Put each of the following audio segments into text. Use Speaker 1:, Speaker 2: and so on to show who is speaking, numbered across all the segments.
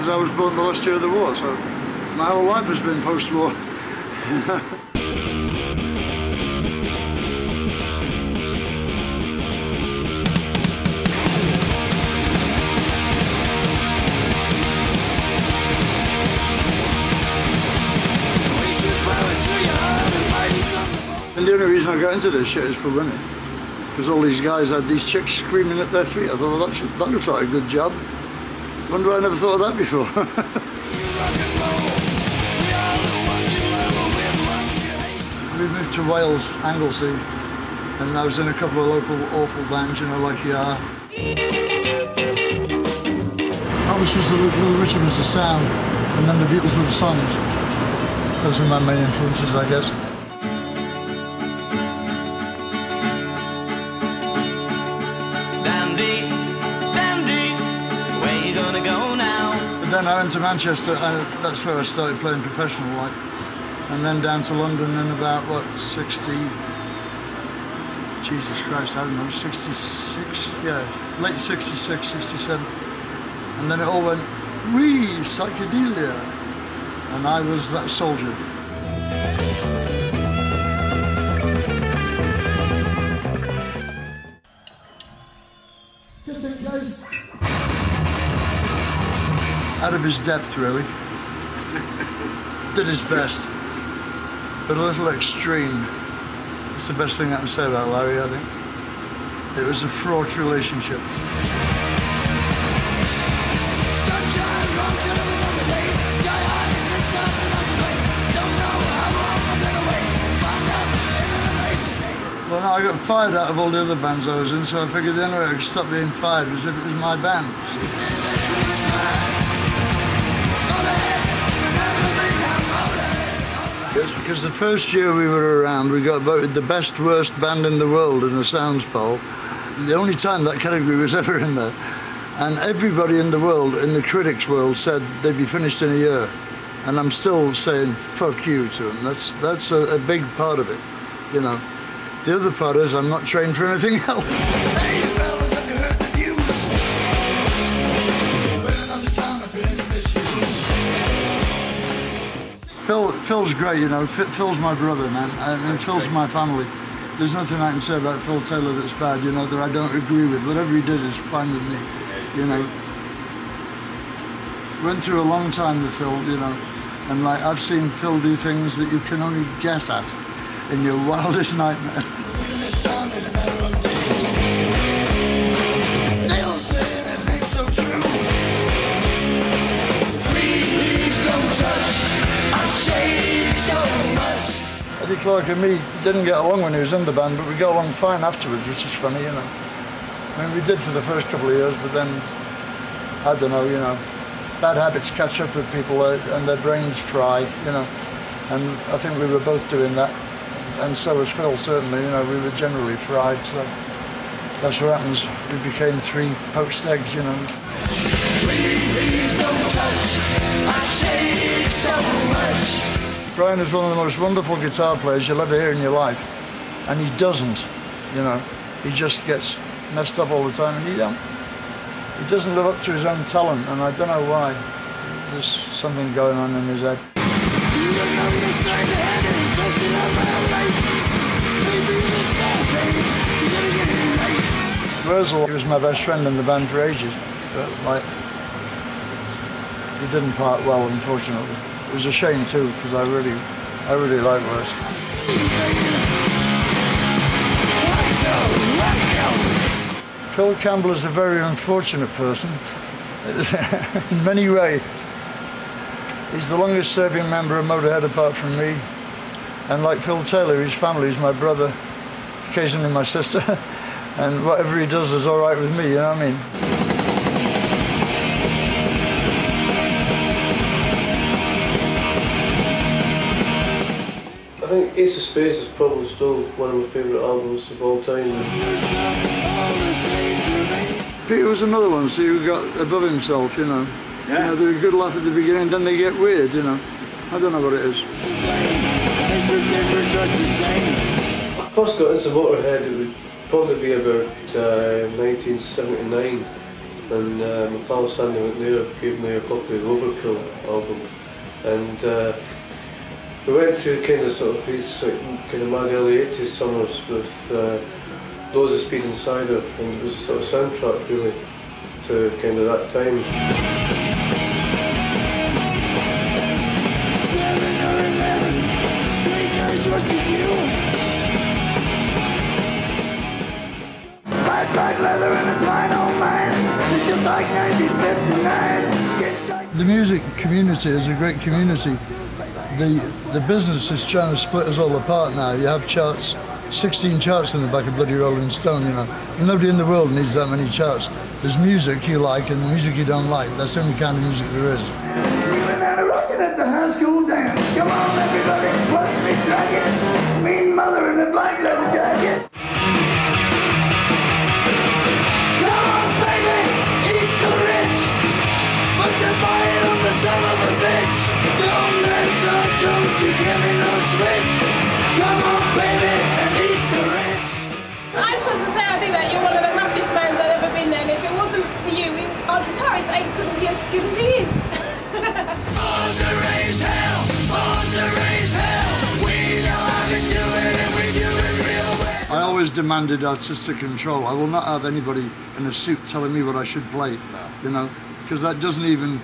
Speaker 1: because I was born the last year of the war, so my whole life has been post-war. And the only reason I got into this shit is for women. Because all these guys had these chicks screaming at their feet. I thought, well, that, should, that looks like a good job. Wonder why I never thought of that before. we moved to Wales, Anglesey, and I was in a couple of local awful bands, you know, like Yeah. Elvis was the look, Little Richard was the sound, and then the Beatles were the songs. Those are my main influences, I guess.
Speaker 2: Dandy,
Speaker 1: then I went to Manchester, and that's where I started playing professional, like. And then down to London in about, what, 60... Jesus Christ, I don't know, 66? Yeah, late 66, 67. And then it all went, wee, psychedelia. And I was that soldier. Out of his depth, really. Did his best, but a little extreme. It's the best thing I can say about Larry, I think. It was a fraught relationship. Well, no, I got fired out of all the other bands I was in, so I figured the only way I could stop being fired was if it was my band. Because the first year we were around, we got voted the best worst band in the world in the Sounds poll. The only time that category was ever in there. And everybody in the world, in the critics' world, said they'd be finished in a year. And I'm still saying fuck you to them. That's, that's a, a big part of it, you know. The other part is I'm not trained for anything else. Phil, Phil's great, you know. Phil's my brother, man. I mean, Phil's my family. There's nothing I can say about Phil Taylor that's bad, you know, that I don't agree with. Whatever he did is fine with me, you know. Went through a long time with Phil, you know, and like I've seen Phil do things that you can only guess at in your wildest nightmare. Eddie Clarke and me didn't get along when he was in the band, but we got along fine afterwards, which is funny, you know. I mean, we did for the first couple of years, but then, I don't know, you know, bad habits catch up with people uh, and their brains fry, you know. And I think we were both doing that. And so was Phil, certainly, you know, we were generally fried. So that's what happens. We became three poached eggs, you know. Brian is one of the most wonderful guitar players you'll ever hear in your life. And he doesn't, you know. He just gets messed up all the time and he don't. He doesn't live up to his own talent and I don't know why. There's something going on in his head. Wurzel, was my best friend in the band for ages, but like, he didn't part well, unfortunately. It was a shame too, because I really, I really like Wurzel. Phil Campbell is a very unfortunate person in many ways. He's the longest serving member of Motorhead apart from me. And like Phil Taylor, his family is my brother, occasionally my sister. And whatever he does is all right with me, you know what I mean?
Speaker 3: Think Ace of Spades is probably still one of my favourite albums of all time.
Speaker 1: Peter was another one, see, who got above himself, you know. You know, they're a good laugh at the beginning, then they get weird, you know. I don't know what it is.
Speaker 3: I first got into Motorhead, it would probably be about uh, 1979. and uh, my pal Sandy McNair gave me a copy of Overkill album, and uh, we went through kind of sort of these kind of mad early 80s summers with uh, loads of speed and cider, and it was a sort of soundtrack really to kind of that time.
Speaker 4: Black, black leather and a fine old man. It's just like 1959. Skin tight.
Speaker 1: The music community is a great community. The the business is trying to split us all apart now. You have charts, 16 charts in the back of bloody Rolling Stone, you know. Nobody in the world needs that many charts. There's music you like and the music you don't like. That's the only kind of music there is.
Speaker 4: Come on, everybody, watch me it. Mean mother in a black leather jacket.
Speaker 1: Always demanded artistic control. I will not have anybody in a suit telling me what I should play. You know, because that doesn't even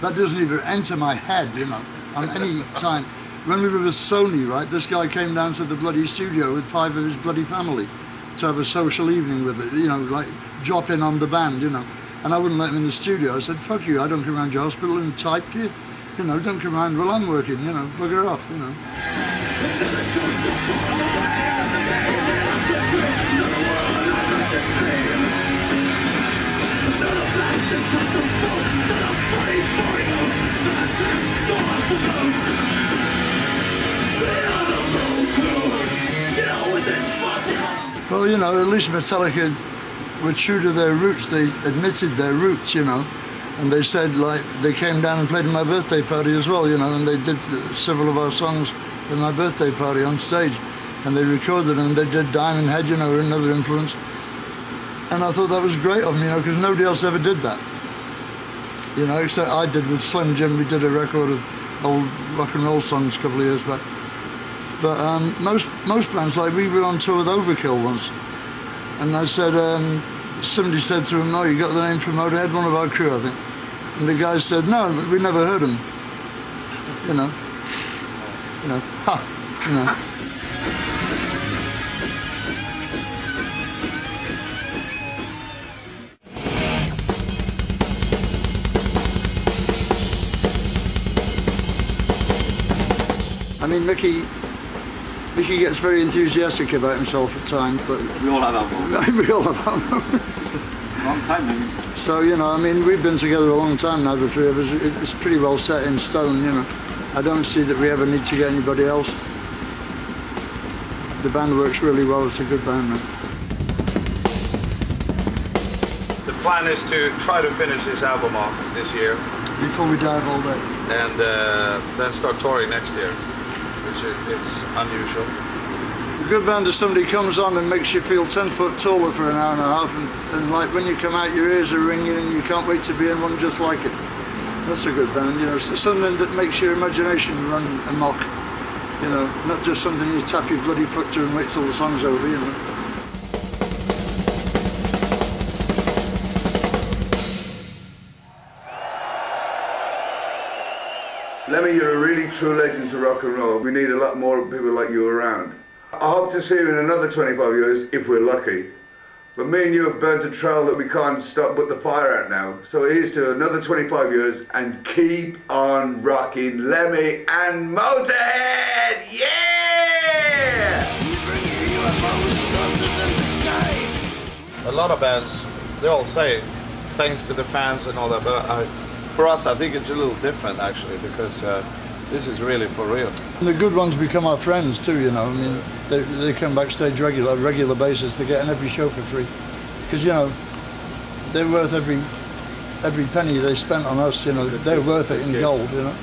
Speaker 1: that doesn't even enter my head. You know, on any time. When we were with Sony, right, this guy came down to the bloody studio with five of his bloody family to have a social evening with it. You know, like drop in on the band. You know, and I wouldn't let him in the studio. I said, "Fuck you! I don't come around your hospital and type for you." You know, don't come around while I'm working, you know, bugger off, you know. You know, at least Metallica were true to their roots. They admitted their roots, you know, and they said like they came down and played at my birthday party as well, you know, and they did several of our songs at my birthday party on stage, and they recorded them. They did Diamond Head, you know, another influence, and I thought that was great of them, you know, because nobody else ever did that. You know, except I did with Slim Jim. We did a record of old rock and roll songs a couple of years back. But um, most most bands, like we were on tour with Overkill once, and I said, um, somebody said to him, "No, you got the name from Motorhead, one of our crew, I think." And the guy said, "No, we never heard him." You know, you know, ha, you know. I mean, Mikkey, Mikkey gets very enthusiastic about himself at times, but
Speaker 5: We all have our moments.
Speaker 1: we all have our moments.
Speaker 5: Long time maybe.
Speaker 1: So, you know, I mean, we've been together a long time now, the three of us. It's pretty well set in stone, you know. I don't see that we ever need to get anybody else. The band works really well. It's a good band, man.
Speaker 6: The plan is to try to finish this album off this year
Speaker 1: Before we dive all day.
Speaker 6: and uh, then start touring next year, it's unusual.
Speaker 1: A good band is somebody comes on and makes you feel 10 foot taller for an hour and a half, and, and like when you come out, your ears are ringing and you can't wait to be in one just like it. That's a good band, you know. Something that makes your imagination run amok, you know, not just something you tap your bloody foot to and wait till the song's over, you know.
Speaker 7: Lemmy, you're a really true legend to rock and roll. We need a lot more people like you around. I hope to see you in another 25 years if we're lucky. But me and you have burnt a trail that we can't stop but the fire out now. So here's to another 25 years and keep on rocking Lemmy and Motorhead! Yeah!
Speaker 6: A lot of bands, they all say thanks to the fans and all that, but I, for us, I think it's a little different actually because uh, this is really for real.
Speaker 1: And the good ones become our friends too, you know. I mean, they, they come backstage regular, regular basis. They get on every show for free, because you know, they're worth every every penny they spent on us. You know, they're worth it in gold. You know.